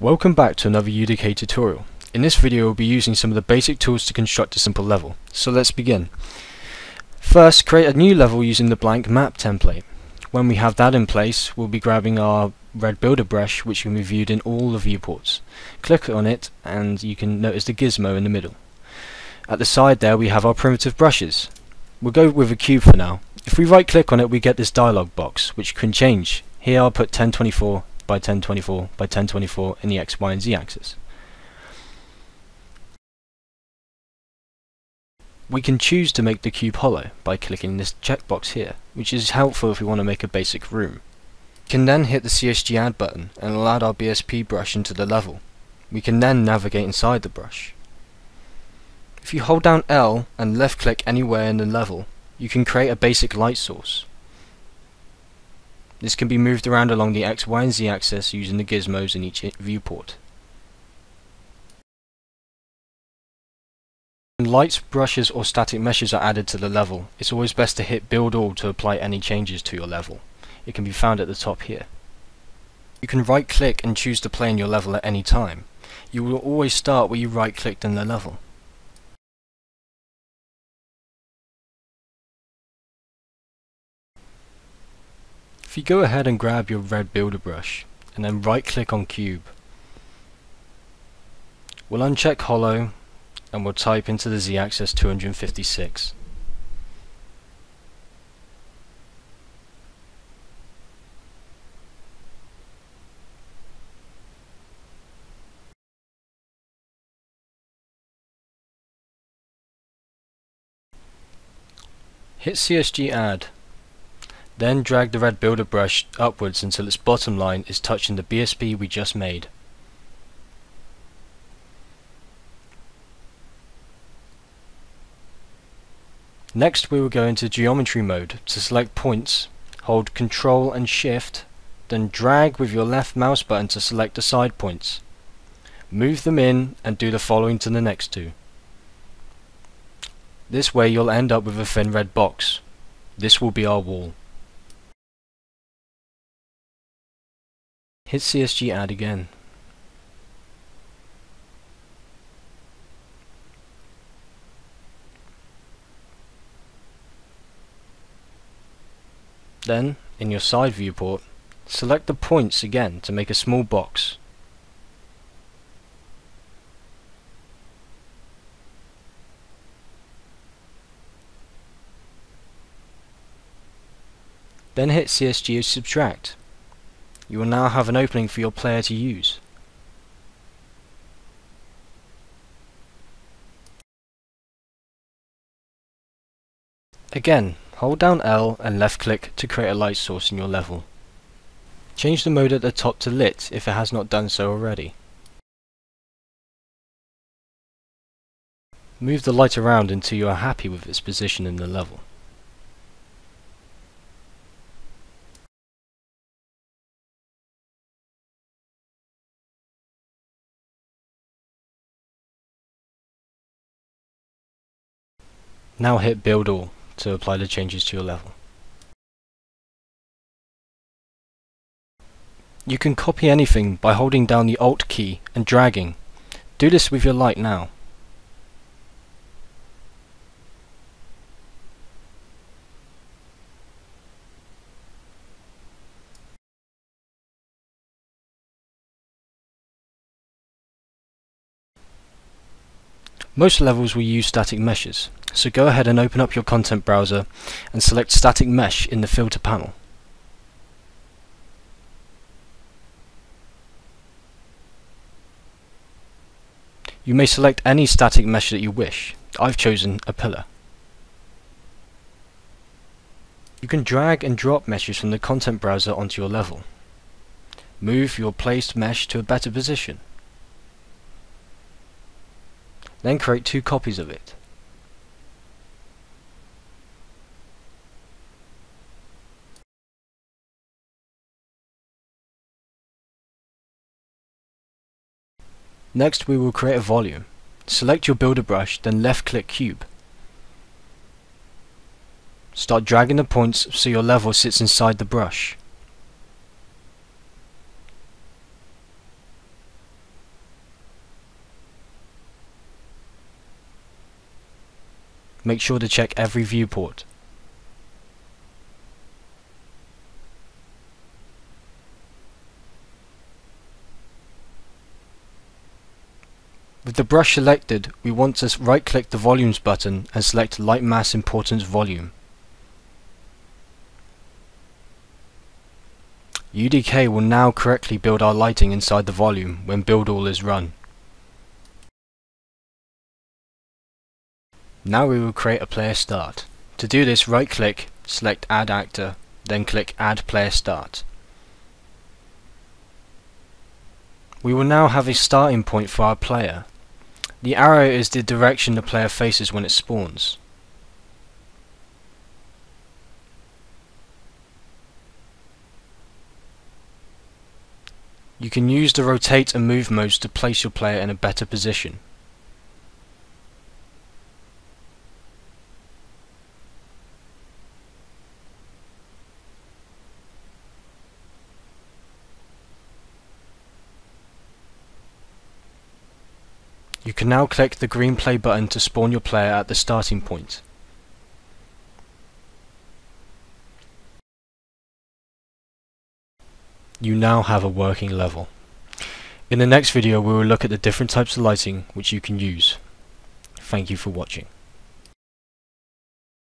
Welcome back to another UDK tutorial. In this video we'll be using some of the basic tools to construct a simple level. So let's begin. First create a new level using the blank map template. When we have that in place we'll be grabbing our red builder brush which can be viewed in all the viewports. Click on it and you can notice the gizmo in the middle. At the side there we have our primitive brushes. We'll go with a cube for now. If we right click on it we get this dialog box which can change. Here I'll put 1024 by 1024 by 1024 in the X, Y and Z axis. We can choose to make the cube hollow by clicking this checkbox here, which is helpful if we want to make a basic room. We can then hit the CSG add button and add our BSP brush into the level. We can then navigate inside the brush. If you hold down L and left click anywhere in the level, you can create a basic light source. This can be moved around along the X, Y and Z axis using the gizmos in each viewport. When lights, brushes or static meshes are added to the level, it's always best to hit build all to apply any changes to your level. It can be found at the top here. You can right click and choose to play in your level at any time. You will always start where you right clicked in the level. If you go ahead and grab your red builder brush and then right click on cube we'll uncheck hollow and we'll type into the z-axis 256 Hit CSG add then drag the red builder brush upwards until its bottom line is touching the BSP we just made. Next we will go into geometry mode. To select points, hold Ctrl and Shift, then drag with your left mouse button to select the side points. Move them in and do the following to the next two. This way you'll end up with a thin red box. This will be our wall. Hit CSG add again. Then, in your side viewport, select the points again to make a small box. Then hit CSG subtract you will now have an opening for your player to use. Again, hold down L and left click to create a light source in your level. Change the mode at the top to lit if it has not done so already. Move the light around until you are happy with its position in the level. Now hit build all to apply the changes to your level. You can copy anything by holding down the Alt key and dragging. Do this with your light now. Most levels will use static meshes, so go ahead and open up your content browser and select static mesh in the filter panel. You may select any static mesh that you wish. I've chosen a pillar. You can drag and drop meshes from the content browser onto your level. Move your placed mesh to a better position. Then create two copies of it. Next we will create a volume. Select your builder brush, then left click cube. Start dragging the points so your level sits inside the brush. Make sure to check every viewport. With the brush selected, we want to right-click the Volumes button and select Lightmass Importance Volume. UDK will now correctly build our lighting inside the volume when build all is run. Now we will create a player start. To do this right click, select add actor, then click add player start. We will now have a starting point for our player. The arrow is the direction the player faces when it spawns. You can use the rotate and move modes to place your player in a better position. You can now click the green play button to spawn your player at the starting point. you now have a working level. In the next video we will look at the different types of lighting which you can use. Thank you for watching.